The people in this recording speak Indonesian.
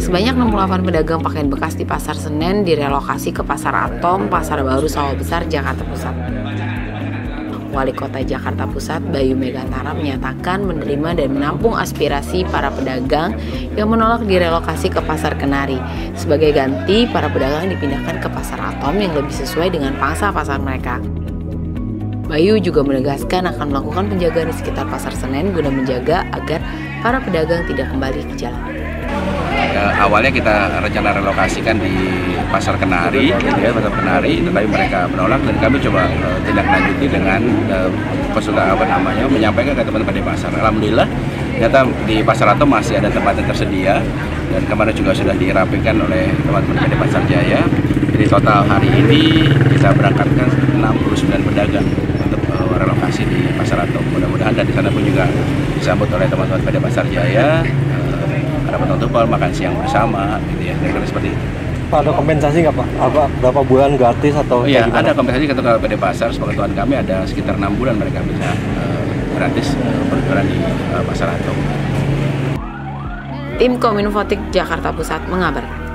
Sebanyak 68 pedagang pakaian bekas di Pasar Senen direlokasi ke Pasar Atom, Pasar Baru Sawah Besar, Jakarta Pusat. Wali Kota Jakarta Pusat Bayu Megantara menyatakan menerima dan menampung aspirasi para pedagang yang menolak direlokasi ke Pasar Kenari. Sebagai ganti, para pedagang dipindahkan ke Pasar Atom yang lebih sesuai dengan pangsa pasar mereka. Bayu juga menegaskan akan melakukan penjagaan di sekitar Pasar Senen guna menjaga agar para pedagang tidak kembali ke jalan. Uh, awalnya kita rencana relokasikan di pasar Kenari, gitu ya, pasar Kenari, tetapi mereka menolak dan kami coba uh, tindak lanjuti dengan uh, konsultan apa namanya menyampaikan ke teman-teman di pasar. Alhamdulillah, ternyata di pasar Atom masih ada tempat yang tersedia dan kemarin juga sudah dirapikan oleh teman-teman di pasar Jaya. Jadi total hari ini bisa berangkatkan 69 pedagang untuk relokasi di pasar Atom. Mudah-mudahan dan di sana pun juga disambut oleh teman-teman pada pasar Jaya ada penutupan makan siang bersama gitu ya kira-kira seperti itu. Pak ada kompensasi nggak Pak? Apa berapa bulan gratis atau? Iya ada kompensasi ketika PD Pasar sepengetahuan kami ada sekitar enam bulan mereka bisa uh, gratis uh, berjualan di uh, pasar Atom. Tim Kominfotik Jakarta Pusat mengabarkan.